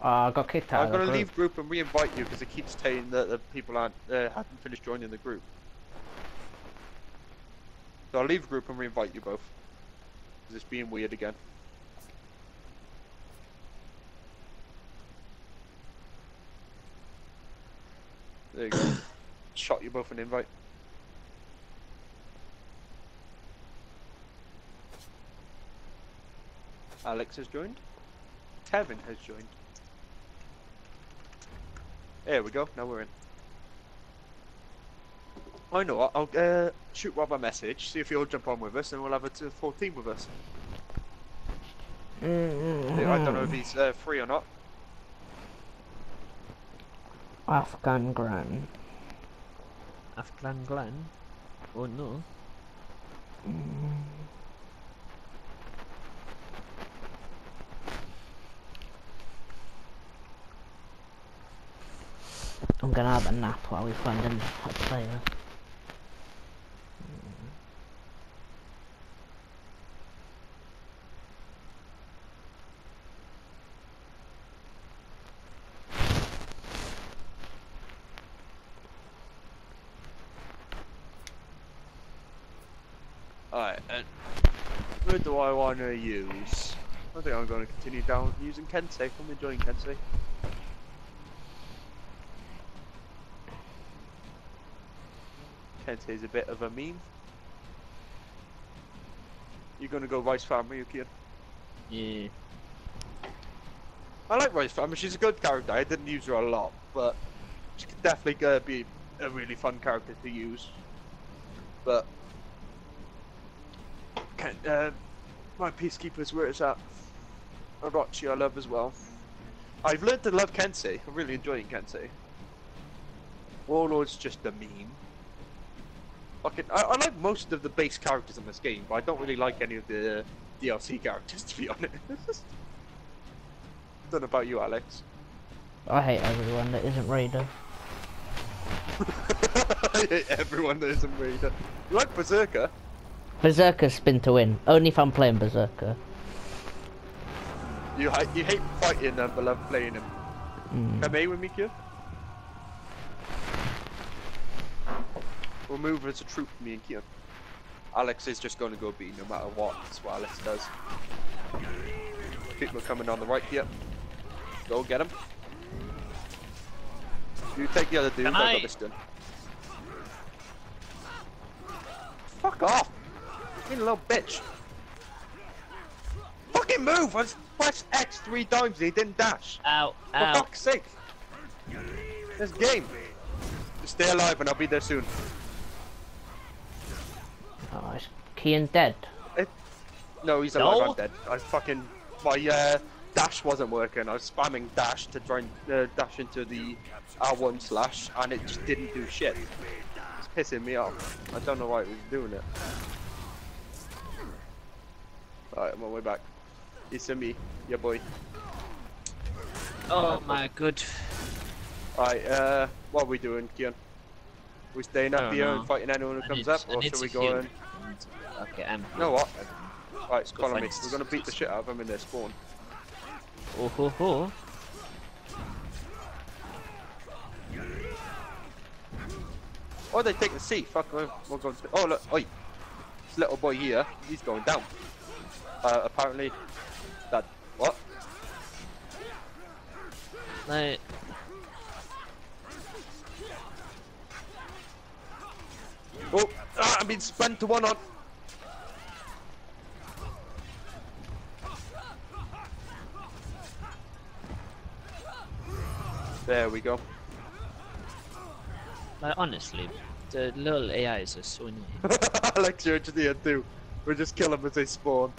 Oh, I got kicked out I'm the gonna group. leave group and re-invite you because it keeps saying that the people aren't uh, haven't finished joining the group. So I'll leave group and re-invite you both. Because it's being weird again. There you go. Shot you both an invite. Alex has joined. Kevin has joined. There we go. Now we're in. I know. I'll uh, shoot Rob a message, see if he'll jump on with us, and we'll have a full team with us. I don't know if he's uh, free or not. Afghan Gran. Afghan Glen? Oh no. I'm gonna have a nap while we find a player. Alright, and who do I want to use? I think I'm going to continue down using Kensei. I'm enjoying Kensei. Kensei's a bit of a meme. You're going to go Rice Family, you kid? Yeah. I like Rice Family. She's a good character. I didn't use her a lot, but she could definitely uh, be a really fun character to use. But can uh, my peacekeepers where it's at. Orochi I love as well. I've learned to love Kensei. I'm really enjoying Kensei. Warlord's just a meme. Fucking, I, I like most of the base characters in this game, but I don't really like any of the DLC characters to be honest. don't know about you, Alex. I hate everyone that isn't Raider. I hate everyone that isn't Raider. You like Berserker? Berserker spin to win. Only if I'm playing Berserker. You, ha- you hate fighting them, but love playing them. Mm. Come here with me, kid. We'll move as a troop, me and Kian. Alex is just going to go B no matter what. That's what Alex does. People are coming on the right here. Go get him. You take the other dude. I I- got this done. Fuck off! You little bitch. Fucking move! I pressed X three times and he didn't dash. Ow, For ow. fuck's sake! This game! Stay alive and I'll be there soon. Oh, is Kian dead? No, he's alive, No? I'm dead. I fucking... My uh, dash wasn't working. I was spamming dash to try and uh, dash into the R1 slash and it just didn't do shit. It's pissing me off. I don't know why it was doing it. Alright, I'm on my way back. It's a me, yeah boy. Oh my good. Alright, uh, what are we doing, Kian? We staying up here know. and fighting anyone who I comes need- up, I or should we go heal. in? Okay, I'm. You know what? Right, Go follow find me. We're gonna beat the shit out of them in their spawn. Oh ho ho. Oh, they take the C. Fuck, we're going to... Oh, look. Oi. This little boy here, he's going down. Uh, apparently... That... What? No. Oh! Ah, I'm being spun to one on! There we go. Like honestly, the little AIs are so annoying. Alex, you're just here too. We just kill them as they spawn.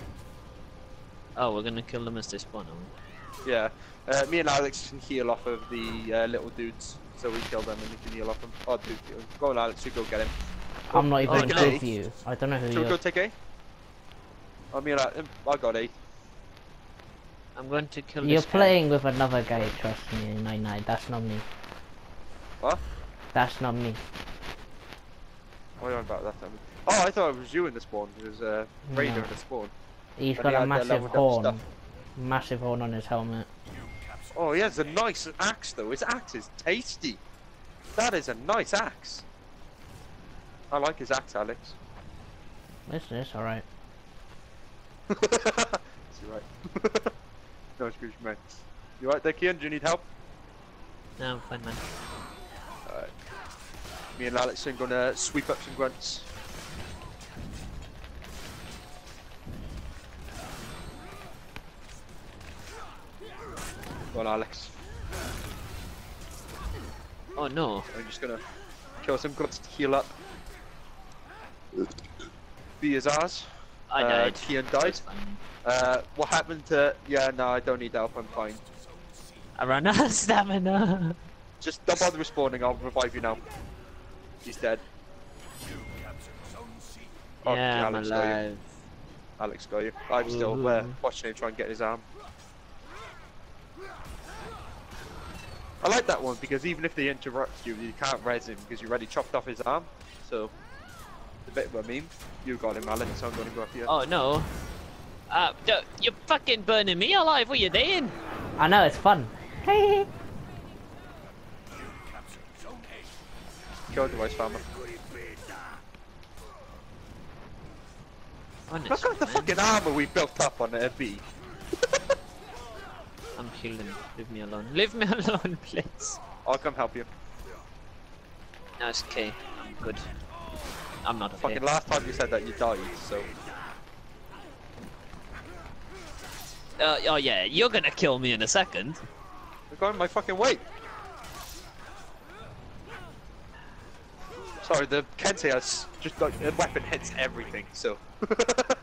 Oh, we're gonna kill them as they spawn. are Yeah. Uh, me and Alex can heal off of the uh, little dudes. So we kill them and we can heal off them. Oh, dude. Go on, Alex. You go get him. I'm not even oh, no. with you. I don't know who Should we you go are. take A? I mean, I, I got A. we? I'm going to kill You're this guy. playing with another guy, trust me, Nine Nine. That's not me. What? That's not me. What are you about that time? Oh, I thought it was you in the spawn. It was uh, Raider No. in the spawn. He's And got he a massive horn. Massive horn on his helmet. Oh, he has a nice axe though. His axe is tasty. That is a nice axe. I like his axe, Alex. This is alright. Is he right? no, excuse me. You right there, Kian? Do you need help? No, I'm fine, man. Alright. Me and Alex are gonna sweep up some grunts. Go on, Alex. Oh no. I'm just gonna kill some grunts to heal up. B is ours. I Uh, died. Kian died. Uh, what happened to? Yeah, no, I don't need help. I'm fine. I ran out of stamina. Just don't bother respawning. I'll revive you now. He's dead. Oh, yeah, I'm Alex got you. alive. Alex got you. I'm still uh, watching him try and get his arm. I like that one because even if they interrupt you, you can't res him because you already chopped off his arm. So, it's a bit of a meme. You got him, Alex. So I'm going to go up here. Oh no. Uh, d- you're fucking burning me alive. What are you doing? I know, it's fun. Hey! Kill device farmer. Honest, Look at the man. fucking armor we built up on the B. I'm healing. Leave me alone. Leave me alone, please. I'll come help you. No, it's okay. I'm good. I'm not. Fucking last time you said that you died, so Uh, oh yeah, you're gonna kill me in a second. you're going my fucking way. Sorry, the Kensei has just like the weapon hits everything, so. if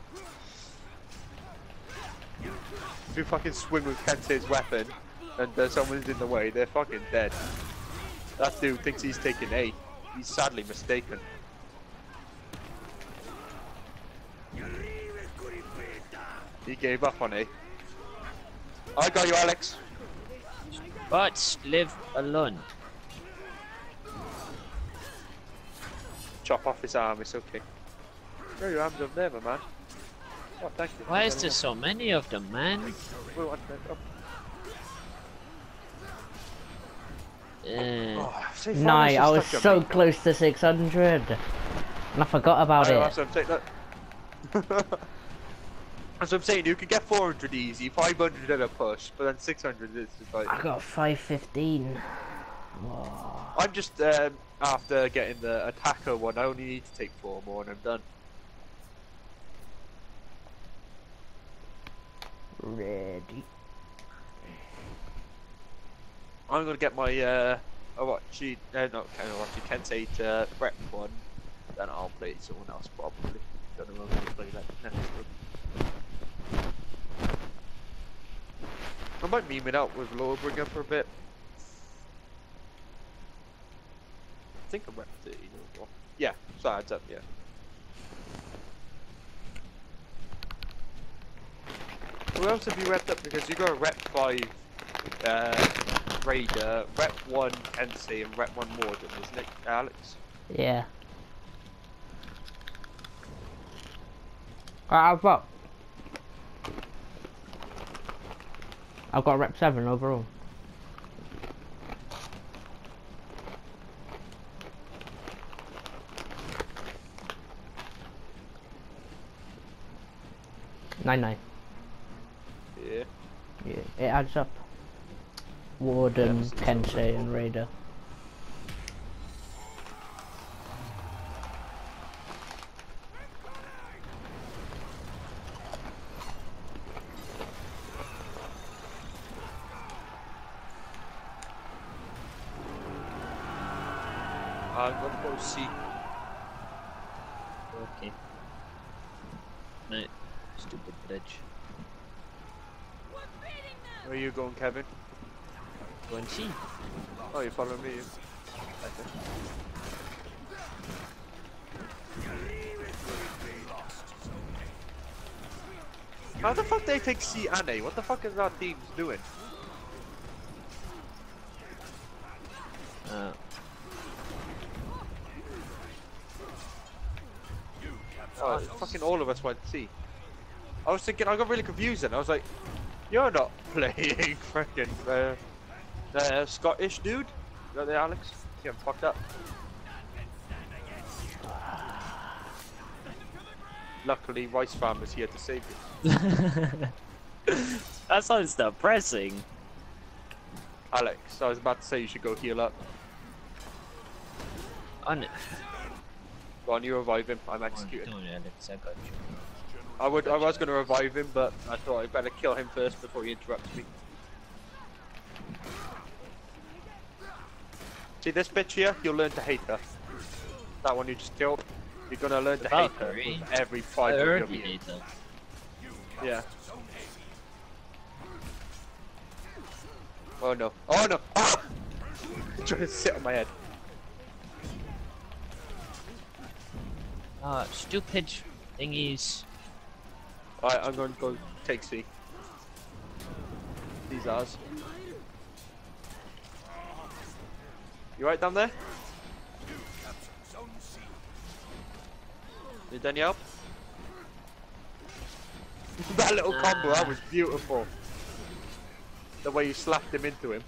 you fucking swing with Kensei's weapon and uh, someone's in the way, they're fucking dead. That dude thinks he's taking A. He's sadly mistaken. He gave up on A. I got you, Alex. But live alone. Chop off his arm, it's okay. Throw your arms up there, my man. Oh, thank you. Why is there so many of them, man? We want that up. Uh, Oh, see, No, I was so me. close to 600. And I forgot about I know, it. That's what I'm saying. That... that's what I'm saying. You can get 400 easy, 500 at a push, but then 600 is just like. I got 515. Whoa. I'm just um, after getting the attacker one. I only need to take four more, and I'm done. Ready. I'm gonna get my uh, Awachi, uh, not Awachi, Kensei to prep one. Then I'll play someone else probably. Don't know if I'm gonna play that next one. I might meme it out with Lawbringer for a bit. I think I'm rep 30 or Yeah, so adds up, yeah. Who else have you repped up? Because you got a rep 5 uh, Raider, rep 1 Kensei, and rep 1 Warden, isn't it, Alex? Yeah. Alright, I've got. I've got rep 7 overall. Nine nine. Yeah. Yeah, it adds up. Warden, Yeah, and Raider. I'm gonna go see. okay. No, stupid bridge. Where are you going, Kevin? Go and see. Oh, you're following me. you- How the fuck they take C and A? What the fuck is our team doing? Uh, Oh, fucking all of us went C. I was thinking, I got really confused then. I was like, you're not playing freaking uh, uh, Scottish dude. You got there, Alex? Getting fucked up. Luckily, Rice farmers here to save you. that sounds depressing. Alex, I was about to say you should go heal up. On Go on, you revive him. I'm executing. Alex, I got you. I would. I was going to revive him, but I thought I'd better kill him first before he interrupts me. See this bitch here? You'll learn to hate her. That one you just killed. You're gonna learn to hate her Valkyrie? every I five of already your hate her. Yeah. Oh no. Oh no! Ah! Trying to sit on my head. Ah, stupid thingies. Alright, I'm going to go take C. These ours. You right down there? Need any help? that little ah. combo, that was beautiful. The way you slapped him into him.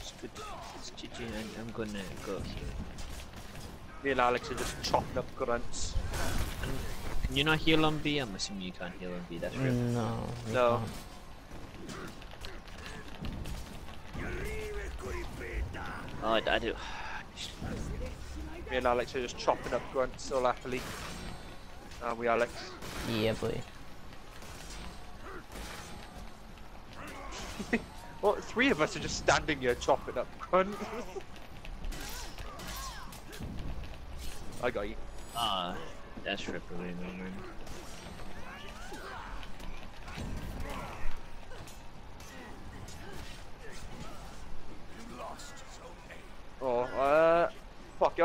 Stupid. It's GG, I'm gonna go here. Me and Alex are just chopping up grunts. Can you not heal on B? I'm assuming you can't heal on B, that's right. No. No. can't. Oh, I, I do. Me and Alex are just chopping up grunts all happily. Aren't we, Alex? Yeah, boy. Well, three of us are just standing here chopping up grunts. I got you. Ah, that's Rippery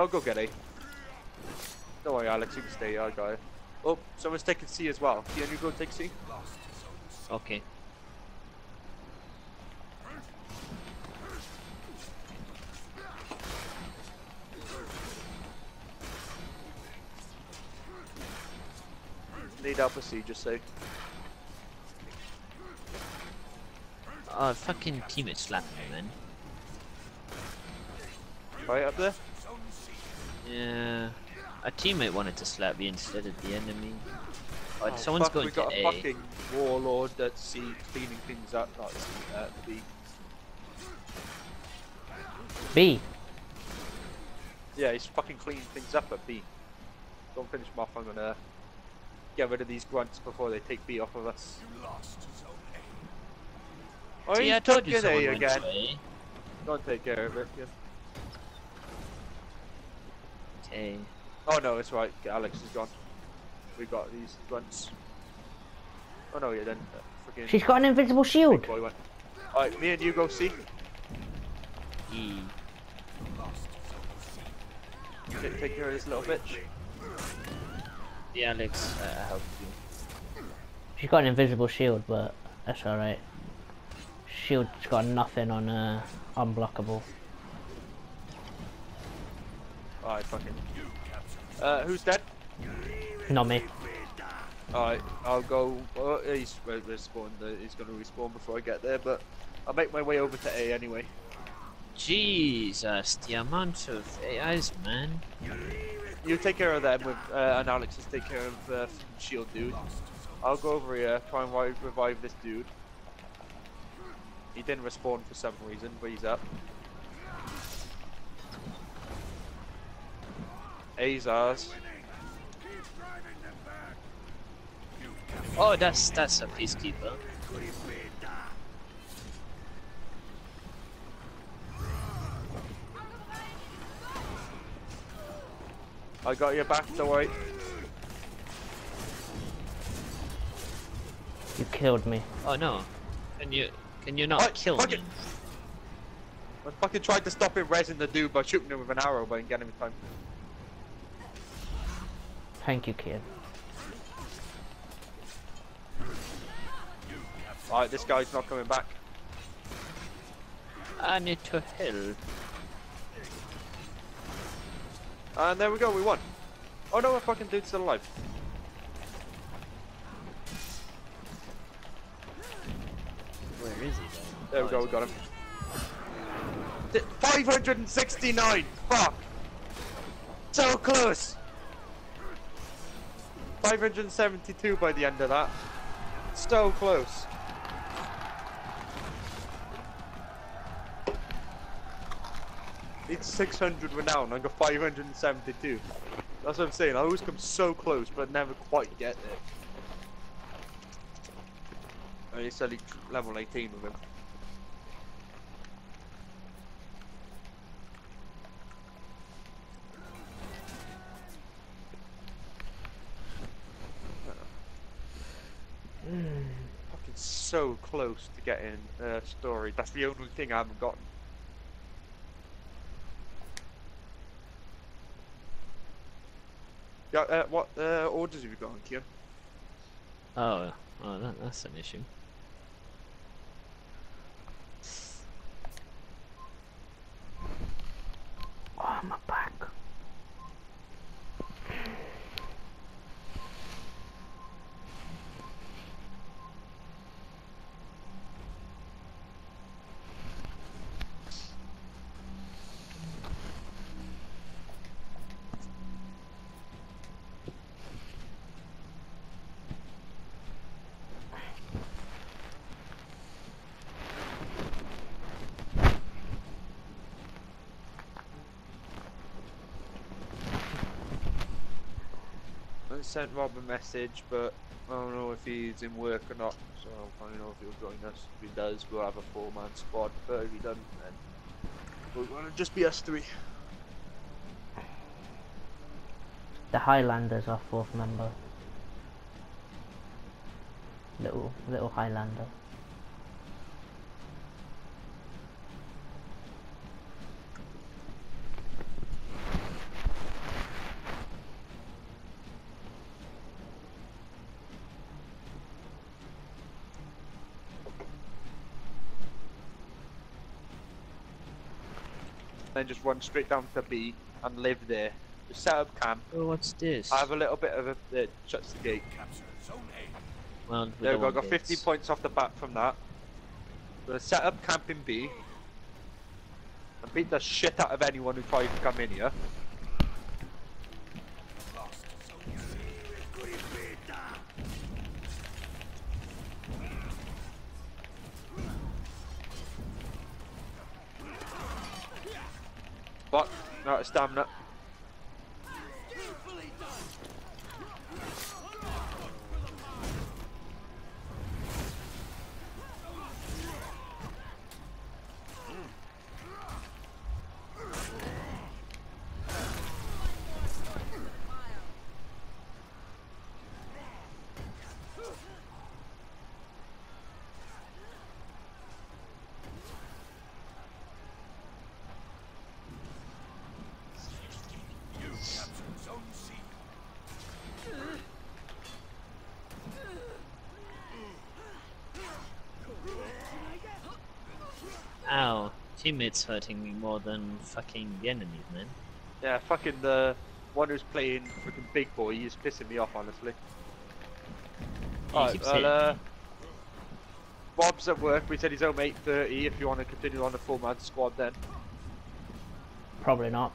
I'll go get A. Don't worry, Alex, you can stay. I got it. Oh, someone's taking C as well. Can you go take C? Okay. Need help with C, just say. Oh, fucking teammate slapping me, man. Right up there? Yeah. A teammate wanted to slap me instead of the enemy. Oh, Oh, someone's fuck, going we to got a A. fucking warlord at C cleaning things up. Not C, uh, B. B. Yeah, he's fucking cleaning things up at B. Don't finish him off, I'm gonna get rid of these grunts before they take B off of us. You Oh, See, he's I told you took someone A went again. to A. Don't take care of it. Yeah. Okay. Oh no, it's right. Alex is gone. We got these grunts. Oh no, yeah then. Uh, freaking She's got an invisible shield. boy went. Alright, me and you go see. E. Take, take care of this little bitch. The Alex, uh, I help you. She's got an invisible shield, but that's alright. Shield's got nothing on uh, unblockable. Alright, fucking. Uh, who's dead? Not me. Alright, I'll go. Oh, he's re- respawned. He's gonna respawn before I get there, but I'll make my way over to A anyway. Jesus, the amount of AIs, man. You take care of them, with, uh, and Alex just take care of uh, Shield dude. I'll go over here, try and revive this dude. He didn't respawn for some reason, but he's up. A's ours. Oh, that's that's a peacekeeper. I got your back, don't worry. You killed me. Oh no, can you can you not Oh, kill fuck me? it. I fucking tried to stop him resing the dude by shooting him with an arrow, but I didn't get him in time. Thank you, kid. Alright, this guy's not coming back. I need to heal. And there we go, we won. Oh no, a fucking dude's still alive. Where is he though? There we Oh, go, we got him. 569! Fuck! So close! 572 by the end of that. So close. It's 600 renown, I got 572. That's what I'm saying, I always come so close, but never quite get there. And it's only level 18 with him. Fucking so close to getting a story. That's the only thing I haven't gotten. Yeah, uh, what uh, orders have you got on, Kian? Oh, oh that, that's an issue. Oh, my back. I sent Rob a message, but I don't know if he's in work or not. So I don't know if he'll join us. If he does, we'll have a four-man squad. But if he doesn't, then we're gonna just be us three. The Highlanders are fourth member. Little, little Highlander. Then just run straight down to B and live there. Just set up camp. Oh, what's this? I have a little bit of a that shuts the gate. Well, we There we go. I got 50 bits. points off the bat from that. Gonna set up camp in B. And beat the shit out of anyone who tries to come in here. Stamina. Teammates hurting me more than fucking the enemies, man. Yeah, fucking the one who's playing freaking big boy, he's pissing me off, honestly. He Alright, keeps well, uh, me. Rob's at work, we said he's home 8.30 if you want to continue on the four-man squad then. Probably not.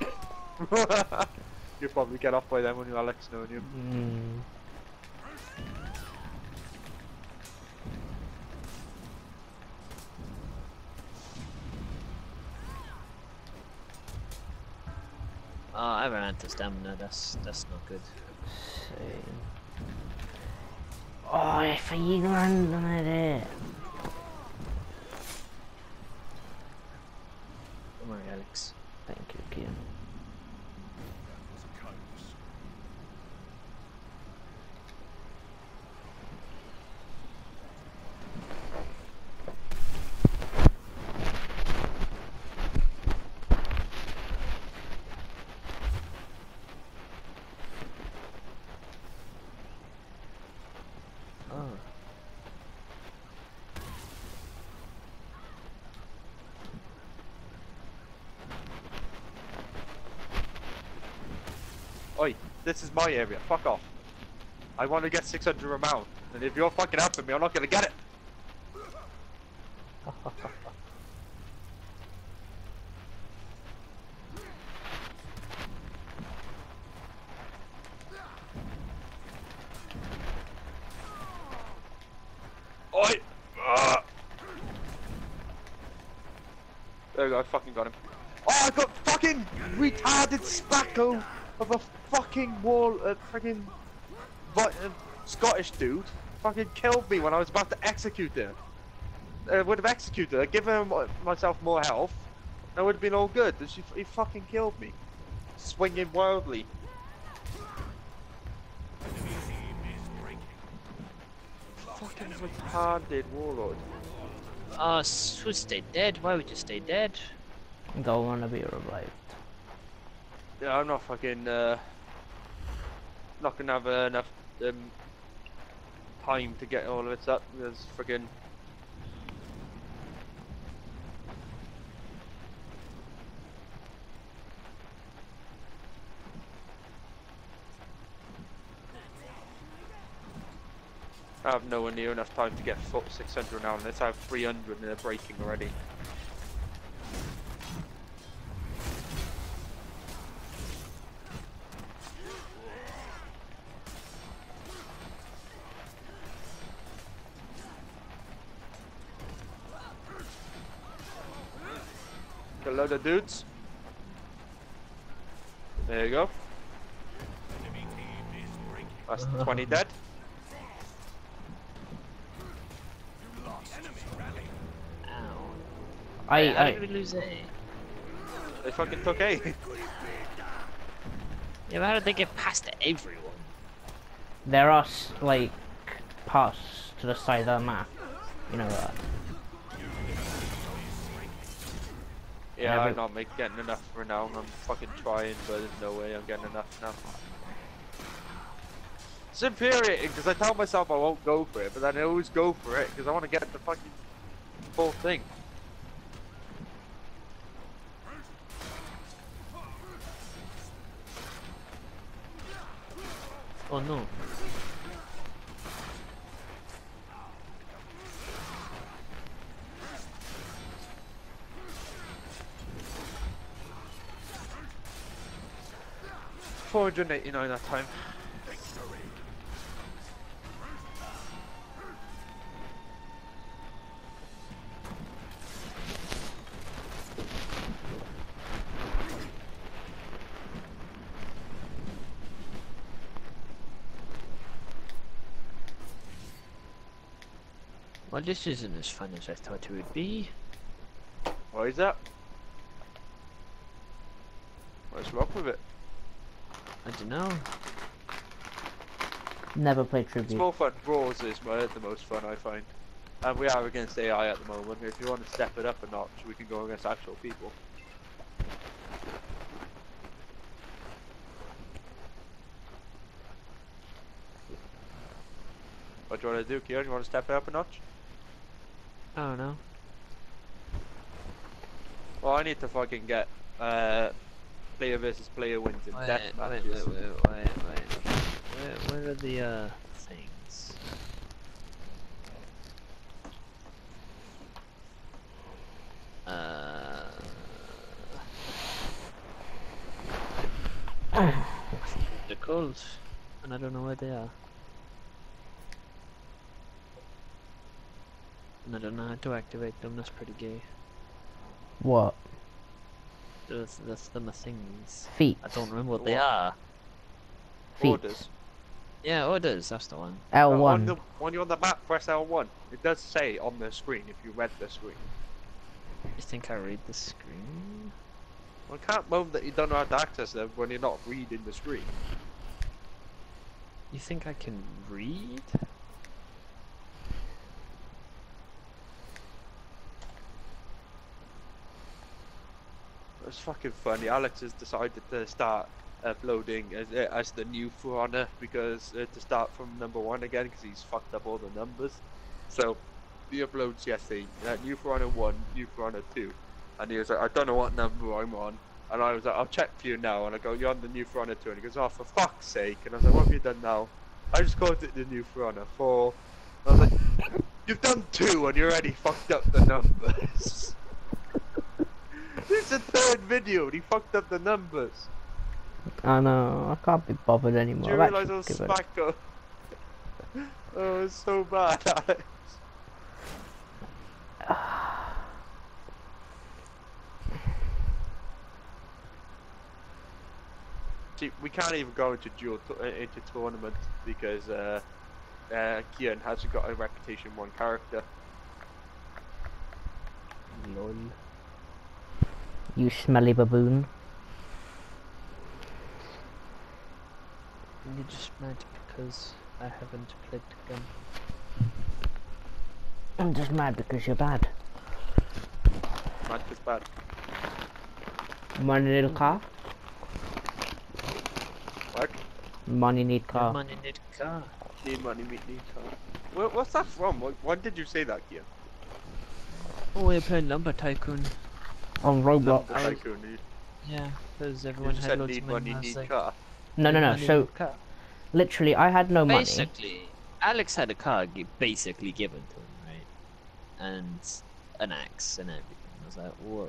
You'll probably get off by then when you Alex knowing you. Mm. Out of stamina. That's that's not good. Oh, if I run on it. Eh. Don't worry, Alex. Thank you, Kian. Oh. Oi, this is my area, fuck off. I want to get 600 amount, and if you're fucking helping me, I'm not gonna get it. Oi! Ah! There we go, I fucking got him. Oh, I got fucking retarded spackle of a fucking wall, uh, fucking uh, Scottish dude. Fucking killed me when I was about to execute him. Uh, would have executed her, given my- myself more health, that would have been all good. But she, he fucking killed me. Swinging wildly. Fucking retarded warlord. Oh, should stay dead. Why would you stay dead? Don't wanna be revived. Yeah, I'm not fucking, uh, not gonna have uh, enough, um, time to get all of it up. There's friggin' I have nowhere near enough time to get full 600 now, and let's have 300 and they're breaking already. Load of dudes. There you go. That's 20 dead. Ow. I, How I, did we lose A? They fucking took A. Yeah, but how did they get past everyone? there are s- like parts to the side of the map. You know that. Yeah, I'm not make, getting enough renown. I'm fucking trying, but there's no way I'm getting enough now. It's infuriating because I tell myself I won't go for it, but then I always go for it because I want to get the fucking full thing. Oh no. Four hundred eighty-nine that time. Well, this isn't as fun as I thought it would be. Why is that? What's wrong with it? I don't know. Never played It's tribute. more fun. Brawls is my, the most fun I find. And we are against AI at the moment. If you want to step it up a notch, we can go against actual people. What do you want to do, Kieran? You want to step it up a notch? I don't know. Well, I need to fucking get uh, player versus player wins in Wait, death matches. wait, wait, wait, wait. Where, where are the uh things? Uh, they're called, and I don't know where they are. And I don't know how to activate them. That's pretty gay. What? Those, that's them are things. Feet. I don't remember what they What? are. Feet. Orders. Yeah, orders. That's the one. Uh, on L1. the when you're on the map, press L1. It does say on the screen if you read the screen. You think I read the screen? I can't moan that you don't know how to access them when you're not reading the screen. You think I can read? It's fucking funny. Alex has decided to start uploading as, as the new For Honor because uh, to start from number one again because he's fucked up all the numbers. So he uploads yesterday uh, new For Honor one, new For Honor two, and he was like, I don't know what number I'm on. And I was like, I'll check for you now. And I go, you're on the new For Honor two. And he goes, oh, for fuck's sake. And I was like, what have you done now? I just called it the new For Honor four. And I was like, You've done two and you already fucked up the numbers. it's a third video and he fucked up the numbers. I know, I can't be bothered anymore. Do anymore. you realise I actually was given- smacked up? Oh, it's so bad, Alex. See, we can't even go into dual t- uh, into tournament because uh, uh, Kian hasn't got a reputation one character. Lol. You smelly baboon. You're just mad because I haven't played the game. I'm just mad because you're bad. Man, it's bad. Money little mm. car? What? Money need car. Money need car. Need money, meet need car. Where, what's that from? Wh- When did you say that, Kian? Oh, we're playing Lumber Tycoon. On Roblox. The Yeah, because everyone had said loads need of money, money. Need like. No, no, no. So literally, I had no money. Basically, Alex had a car basically given to him, right? And an axe and everything. I was like, whoa.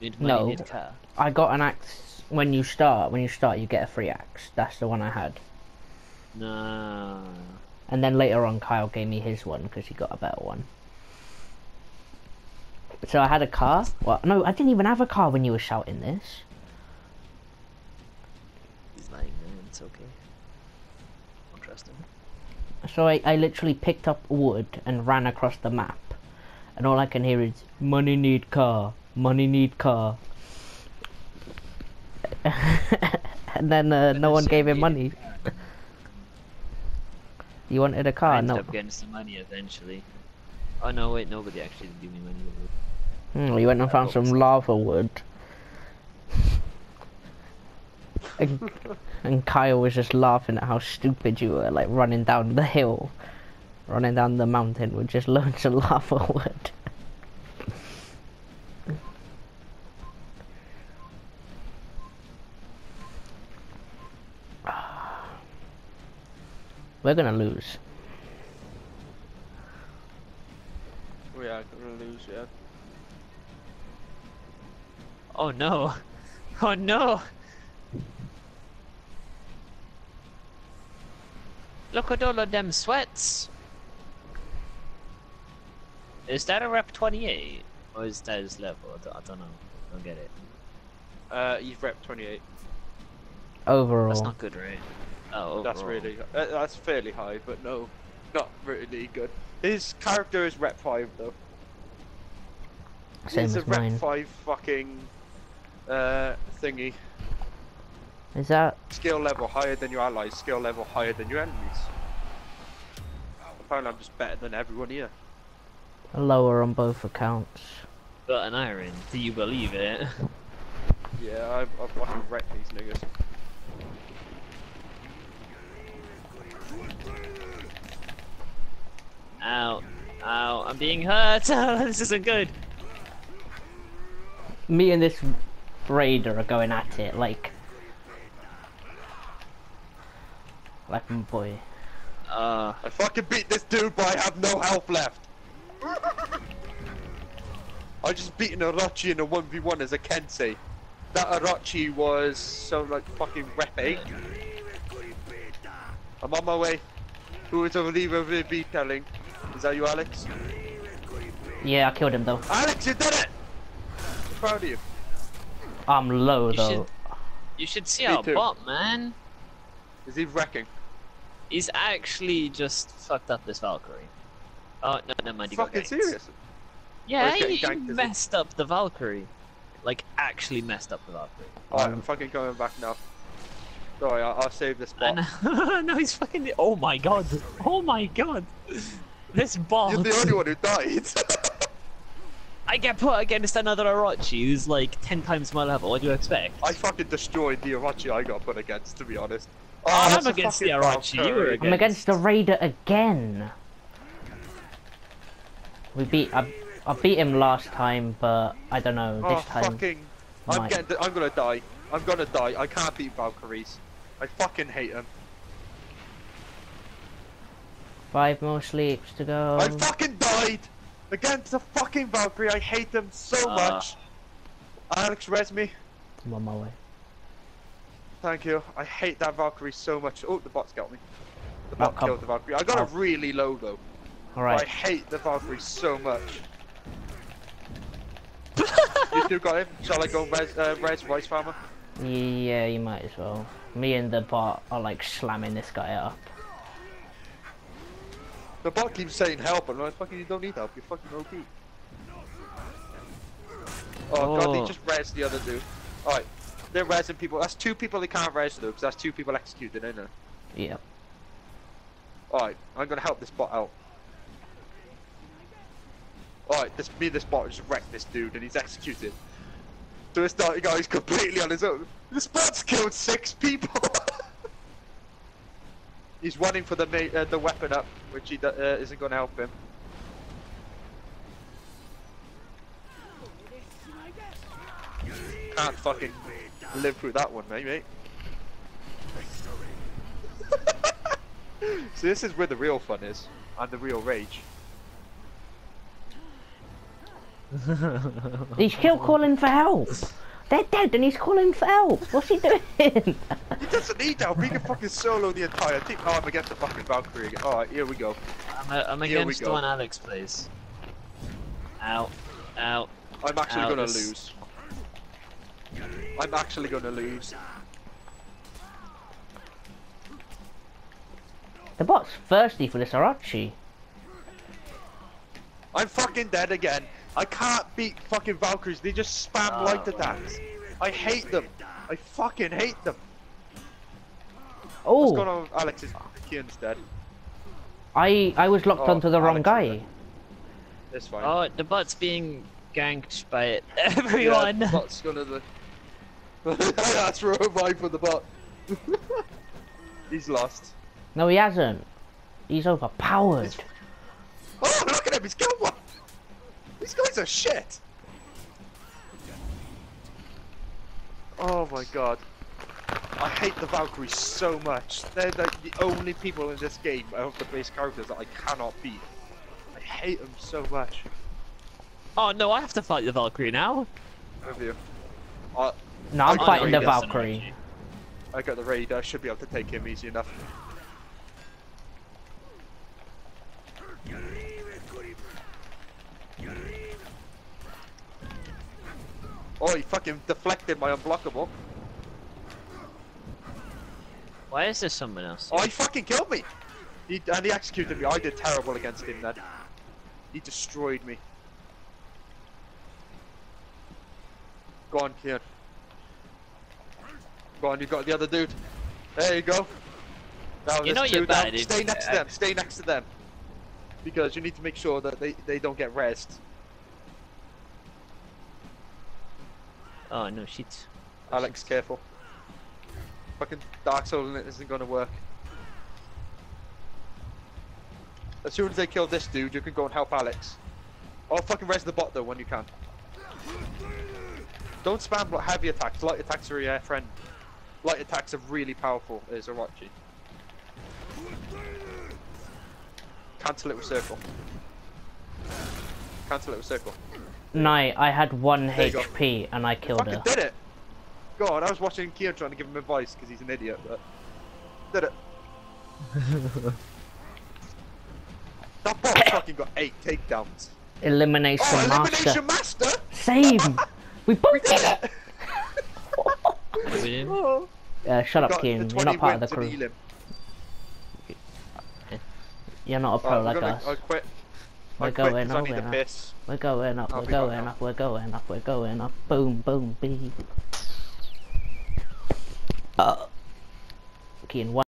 Need money, No. need a car. I got an axe when you start. When you start, you get a free axe. That's the one I had. No. And then later on, Kyle gave me his one because he got a better one. So I had a car. Well, no, I didn't even have a car when you were shouting this. He's lying, man. It's okay. Don't trust him. So I, I literally picked up wood and ran across the map. And all I can hear is, money need car, money need car. and then uh, no one gave him money. You wanted a I car? ended No. up getting some money eventually. Oh no, wait, nobody actually did me money. Hmm, you went and found some lava wood. and, and Kyle was just laughing at how stupid you were, like running down the hill, running down the mountain with just loads of lava wood. We're gonna lose. We are gonna lose, yeah. Oh no! Oh no! Look at all of them sweats! Is that a rep 28? Or is that his level? I don't, I don't know. I don't get it. Uh, you've rep 28. Overall, That's not good, right? Oh, That's really, uh, that's fairly high, but no, not really good. His character is rep 5 though. same He's a as rep mine. 5 fucking, uh, thingy. Is that Skill level higher than your allies, skill level higher than your enemies. Apparently I'm just better than everyone here. lower on both accounts? But an iron, do you believe it? Yeah, I, I fucking wrecked these niggas. Ow. Ow, I'm being hurt! this isn't good! me and this raider are going at it like like my boy Uh, I fucking beat this dude, but I have no health left. I just beat an Orochi in a 1v1 as a Kensei. That Orochi was so like fucking rep 8. I'm on my way. Who is over the be telling? Is that you, Alex? yeah i killed him though Alex, you did it! I'm proud of you. I'm low You though should- you should see Me our too. bot, man! Is he wrecking? He's actually just fucked up this Valkyrie. Oh, no, never mind, he got Fucking ganked. serious? Yeah, he, getting he ganked, he? messed up the Valkyrie. Like, actually messed up the Valkyrie. Alright, Um, I'm fucking going back now. Sorry, I'll, I'll save this spot. And no, he's fucking. Oh my god! Oh my god! This bot. You're the only one who died. I get put against another Orochi who's like ten times my level. What do you expect? I fucking destroyed the Orochi I got put against, to be honest. Oh, oh I'm against the fucking Orochi, you were against- i'm against the raider again we beat I, I beat him last time but i don't know Oh, this time fucking... I'm might. getting... I'm gonna die. I'm gonna die. I can't beat Valkyries. I fucking hate them. Five more sleeps to go. I fucking died against a fucking Valkyrie. I hate them so Ah. much. Alex, res me. I'm on my way. Thank you. I hate that Valkyrie so much. Oh, the bot's got me. The Oh, bot come- killed the Valkyrie. I got Oh. it really low though. but I hate the Valkyrie so much. you two got him? Shall I go res, uh, res Rice Farmer? Yeah, you might as well. Me and the bot are like slamming this guy up. The bot keeps saying help, and I'm like, fucking, you don't need help. You're fucking OP. Oh, god, Oh. they just res the other dude. Alright, they're resing people. That's two people they can't res though, because that's two people executed, isn't it? Yep. Alright, I'm gonna help this bot out. Alright, this me and this bot just wrecked this dude and he's executed. So this dirty guy's completely on his own. This bot's killed six people! he's running for the uh, the weapon up, which he uh, isn't gonna help him. Can't fucking live through that one, mate, mate. So this is where the real fun is, and the real rage. He's still calling for help. They're dead and he's calling for help. What's he doing? He doesn't need help, he can fucking solo the entire team. Oh, I'm against the fucking Valkyrie again. Alright, here we go. I'm, a, I'm Here against the one Alex please. Out. Out. I'm actually Ow, gonna lose. I'm actually gonna lose. the bot's thirsty for this Orochi. I'm fucking dead again. I can't beat fucking Valkyries, they just spam Oh. light attacks. I hate them. I fucking hate them. What's oh. going Oh, on with Alex's Kian's dead? I I was locked Oh, onto the wrong Alex is guy. dead. It's fine. Oh, the bot's being ganked by it. everyone. the bot's gonna the. That's revive for the bot. He's lost. No, he hasn't. He's overpowered. Oh, look at him! He's killed one. These guys are shit. Oh my god. I hate the Valkyries so much. They're the, the only people in this game of the base characters that I cannot beat. I hate them so much. Oh no, I have to fight the Valkyrie now. With you. Uh, No, I'm no, fighting the Valkyrie. I got the raid. I should be able to take him easy enough. Oh, he fucking deflected my unblockable. Why is there someone else? Oh, he fucking killed me! He, and he executed me. I did terrible against him then. He destroyed me. Go on, kid. Go on, you got the other dude. There you go. Now, You know you're bad Stay next to them. Stay next to them. Because you need to make sure that they, they don't get rest. Oh no, shit. Alex, careful. Fucking Dark Soul in it isn't gonna work. As soon as they kill this dude, you can go and help Alex. Oh, fucking res the bot though when you can. Don't spam heavy attacks. Light attacks are your friend. Light attacks are really powerful as Orochi. Cancel it with circle. Cancel it with circle. No, I had one There. HP and I killed Fucking her. did it! God, I was watching Kian trying to give him advice because he's an idiot, but did it. that bot fucking got eight takedowns. Elimination Oh, master. elimination master! Same. We both did it. We didn't- Oh. Uh, shut up, Got the Keen. You're not part of the crew. Elim. You're not a pro Right, like gonna, us. I quit. We're up, going 'cause I need over a now. piss. We're going up, we're going up, we're going up, we're going up. Boom, boom, beep. Uh, Keen, one.